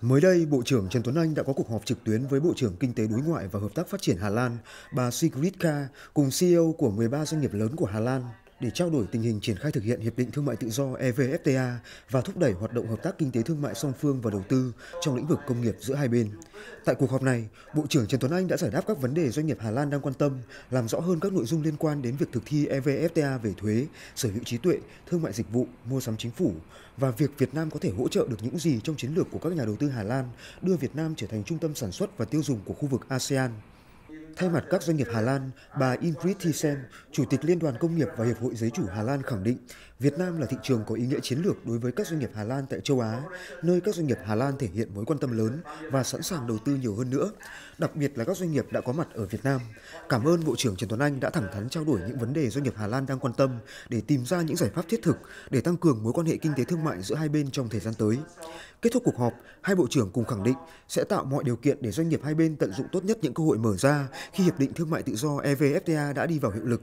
Mới đây, Bộ trưởng Trần Tuấn Anh đã có cuộc họp trực tuyến với Bộ trưởng Kinh tế Đối ngoại và Hợp tác Phát triển Hà Lan, bà Sigrid Ka, cùng CEO của 13 doanh nghiệp lớn của Hà Lan để trao đổi tình hình triển khai thực hiện Hiệp định Thương mại Tự do EVFTA và thúc đẩy hoạt động hợp tác kinh tế thương mại song phương và đầu tư trong lĩnh vực công nghiệp giữa hai bên. Tại cuộc họp này, Bộ trưởng Trần Tuấn Anh đã giải đáp các vấn đề doanh nghiệp Hà Lan đang quan tâm, làm rõ hơn các nội dung liên quan đến việc thực thi EVFTA về thuế, sở hữu trí tuệ, thương mại dịch vụ, mua sắm chính phủ và việc Việt Nam có thể hỗ trợ được những gì trong chiến lược của các nhà đầu tư Hà Lan đưa Việt Nam trở thành trung tâm sản xuất và tiêu dùng của khu vực ASEAN. Thay mặt các doanh nghiệp Hà Lan, bà Ingrid Thyssen, Chủ tịch Liên đoàn Công nghiệp và Hiệp hội Giấy chủ Hà Lan khẳng định Việt Nam là thị trường có ý nghĩa chiến lược đối với các doanh nghiệp Hà Lan tại châu Á, nơi các doanh nghiệp Hà Lan thể hiện mối quan tâm lớn và sẵn sàng đầu tư nhiều hơn nữa, đặc biệt là các doanh nghiệp đã có mặt ở Việt Nam. Cảm ơn Bộ trưởng Trần Tuấn Anh đã thẳng thắn trao đổi những vấn đề doanh nghiệp Hà Lan đang quan tâm để tìm ra những giải pháp thiết thực để tăng cường mối quan hệ kinh tế thương mại giữa hai bên trong thời gian tới. Kết thúc cuộc họp, hai bộ trưởng cùng khẳng định sẽ tạo mọi điều kiện để doanh nghiệp hai bên tận dụng tốt nhất những cơ hội mở ra khi hiệp định thương mại tự do EVFTA đã đi vào hiệu lực.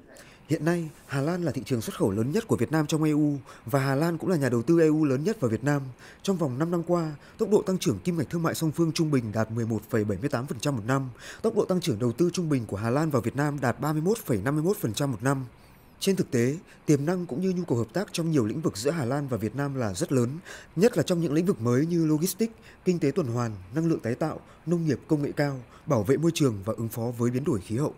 Hiện nay, Hà Lan là thị trường xuất khẩu lớn nhất của Việt Nam trong EU và Hà Lan cũng là nhà đầu tư EU lớn nhất vào Việt Nam. Trong vòng 5 năm qua, tốc độ tăng trưởng kim ngạch thương mại song phương trung bình đạt 11,78% một năm, tốc độ tăng trưởng đầu tư trung bình của Hà Lan vào Việt Nam đạt 31,51% một năm. Trên thực tế, tiềm năng cũng như nhu cầu hợp tác trong nhiều lĩnh vực giữa Hà Lan và Việt Nam là rất lớn, nhất là trong những lĩnh vực mới như logistics, kinh tế tuần hoàn, năng lượng tái tạo, nông nghiệp công nghệ cao, bảo vệ môi trường và ứng phó với biến đổi khí hậu.